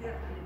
Yeah.